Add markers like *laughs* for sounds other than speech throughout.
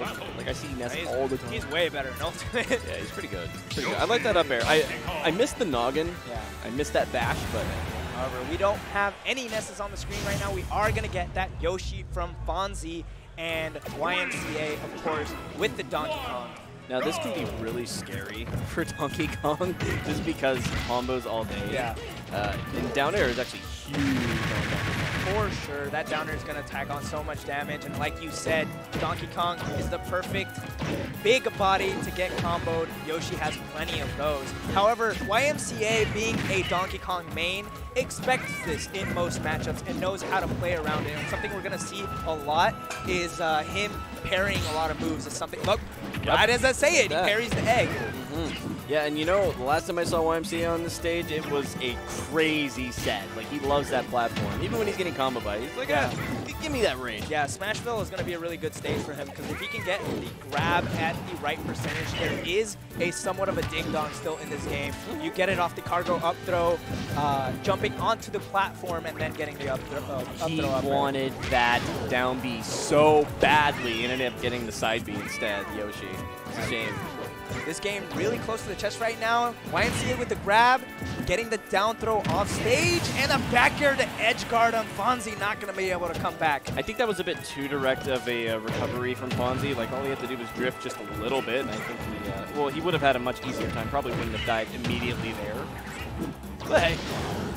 Ultimate. Like I see Ness He's, all the time. he's way better in Ultimate. yeah, he's pretty good. Pretty good. I like that up air. I I missed the noggin. yeah. I missed that bash, but However, we don't have any Nesses on the screen right now. We are going to get that Yoshi from Fonzie and YMCA, of course, with the Donkey Kong. now this can be really scary *laughs* for Donkey Kong just because combos all day. Yeah. Uh, and down air is actually huge on Donkey Kong. For sure, that down air is going to tag on so much damage. And like you said, Donkey Kong is the perfect big body to get comboed. Yoshi has plenty of those. However, YMCA being a Donkey Kong main expects this in most matchups and knows how to play around it. And something we're going to see a lot is uh, him parrying a lot of moves. Is something, look, right as I say it, he parries the egg. Yeah, and you know, the last time I saw YMCA on the stage, it was a crazy set. Like, he loves that platform. Even when he's getting combo by, he's like, Yeah. ah, give me that range. Yeah, Smashville is going to be a really good stage for him because if he can get the grab at the right percentage, there is a somewhat of a ding-dong still in this game. You get it off the cargo up throw, uh, jumping onto the platform, and then getting the up, throw, uh, up He throw up wanted that down B so badly and ended up getting the side B instead, Yoshi. It's a shame. This game really close to the chest right now. YMCA with the grab, getting the down throw off stage, and a back air to edge guard on Fonzie, not going to be able to come back. I think that was a bit too direct of a uh, recovery from Fonzie. Like, all he had to do was drift just a little bit, and I think he, uh, well, he would have had a much easier time. Probably wouldn't have died immediately there. But hey,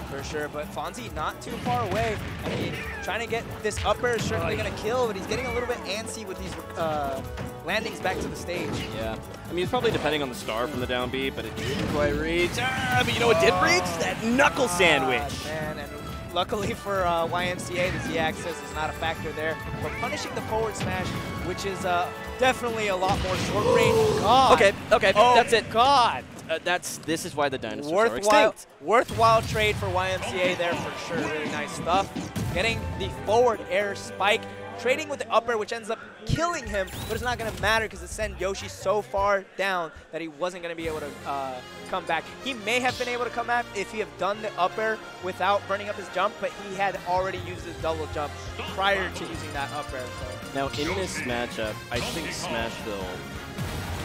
For sure, but Fonzie not too far away. I mean, trying to get this upper is certainly going to kill, but he's getting a little bit antsy with these uh, landings back to the stage. Yeah. I mean, it's probably depending on the star from the down B, but it didn't quite reach. Ah, but you know what did reach? That knuckle sandwich. Ah, man, and luckily for uh, YMCA, the Z-axis is not a factor there. But punishing the forward smash, which is uh, definitely a lot more short range. God. Okay, okay, Oh, that's it. God. Uh, that's this is why the dinosaurs are Worthwhile, extinct. worthwhile trade for YMCA there for sure. Really nice stuff. Getting the forward air spike, trading with the upper, which ends up killing him, but it's not going to matter because it sent Yoshi so far down that he wasn't going to be able to uh, come back. He may have been able to come back if he had done the upper without burning up his jump, but he had already used his double jump prior to using that upper. So. Now in this matchup, I think Smashville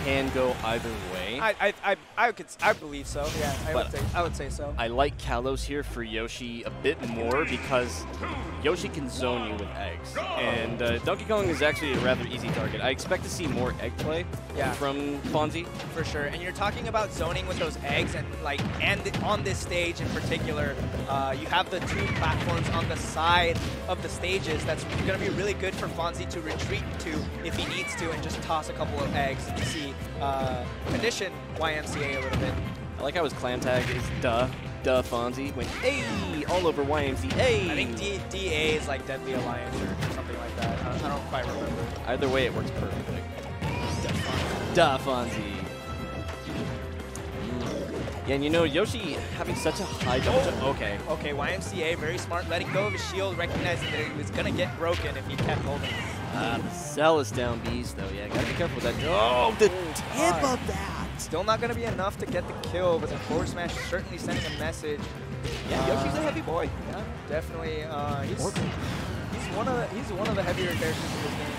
can go either way. I, I, I, I could, I believe so. Yeah, I would say, I would say so. I like Kalos here for Yoshi a bit more because Yoshi can zone you with eggs. And uh, Donkey Kong is actually a rather easy target. I expect to see more egg play Yeah. from Fonzie. For sure, and you're talking about zoning with those eggs, and like, and on this stage in particular, uh, you have the two platforms on the side of the stages. That's going to be really good for Fonzie to retreat to if he needs to, and just toss a couple of eggs to see uh, condition YMCA a little bit. I like how his clan tag is duh, duh Fonzie. Went, hey, all over YMCA. I think D- DA is like Deadly Alliance or something like that. I don't, I don't quite remember. Either way, it works perfectly. Duh Fonzie. Yeah, and you know, Yoshi having such a high double jump. Okay. Okay, YMCA, very smart, letting go of his shield, recognizing that it was going to get broken if he kept holding. Uh, the cell is down B's though. Yeah, gotta be careful with that. Oh, the tip God. of that. Still not going to be enough to get the kill, but the forward smash is certainly sending a message. Yeah, Yoshi's a heavy boy. Yeah, definitely. Uh, he's, he's one of the, he's one of the heavier characters in this game,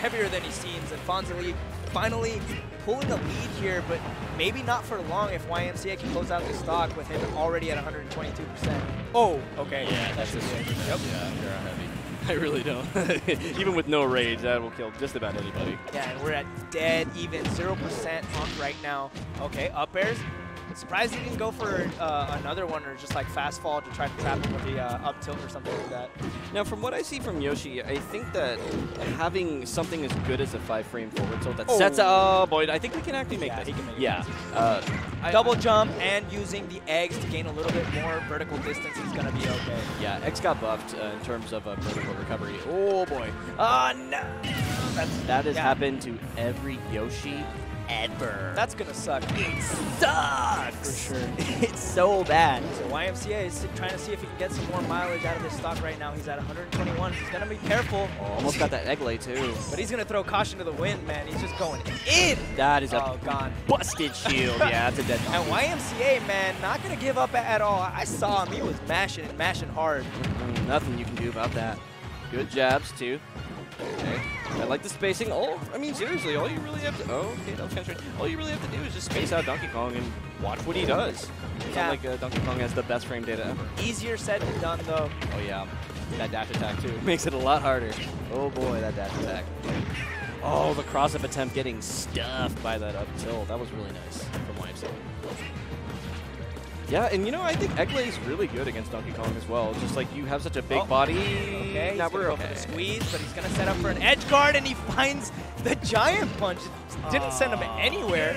heavier than he seems. And Fonzie finally pulling a lead here, but maybe not for long if YMCA can close out the stock with him already at 122%. Oh, okay. Yeah, that's should a be it. super Yep. Yeah, you're a heavy. *laughs* I really don't. *laughs* Even with no rage, that will kill just about anybody. Yeah, and we're at dead even, 0% on right now. Okay, up airs. Surprised he didn't go for uh, another one or just like fast fall to try to trap him with the uh, up tilt or something like that. Now, from what I see from Yoshi, I think that having something as good as a five frame forward tilt that Oh. sets Oh, boy, I think we can actually make Yeah, this. he can make yeah. Uh, Double jump and using the eggs to gain a little bit more vertical distance is going to be okay. Yeah, eggs got buffed uh, in terms of uh, vertical recovery. Oh boy. Ah, no. That's, that has Yeah. happened to every Yoshi ever. That's going to suck. it sucks. For sure. *laughs* it's so bad. So YMCA is trying to see if he can get some more mileage out of this stock right now. He's at 121. He's going to be careful. Almost got that egg lay too. But he's going to throw caution to the wind, man. He's just going in. That is a Oh, gone. busted shield. *laughs* yeah, that's a dead And YMCA, man, not going to give up at all. I saw him. He was mashing and mashing hard. Mm, Nothing you can do about that. Good jabs too. Okay. I like the spacing. All I mean, seriously, all you really have to. Oh, okay, that was kind. All you really have to do is just space out Donkey Kong and watch what he does. It's Yeah. not like uh, Donkey Kong has the best frame data ever. Easier said than done, though. Oh yeah, that dash attack too *laughs* makes it a lot harder. Oh boy, that dash attack. Oh, the cross-up attempt getting stuffed by that up tilt. That was really nice from YMCA. Yeah, and you know, I think egg lay is really good against Donkey Kong as well. Just like you have such a big Oh. body. Okay, now we're okay. for the squeeze, but he's gonna set up for an edge guard, and he finds the giant punch. It didn't send him anywhere,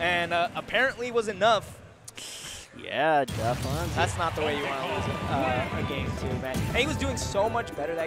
and uh, apparently was enough. Yeah, definitely. That's not the way you want to lose uh, a game, too, man. And he was doing so much better that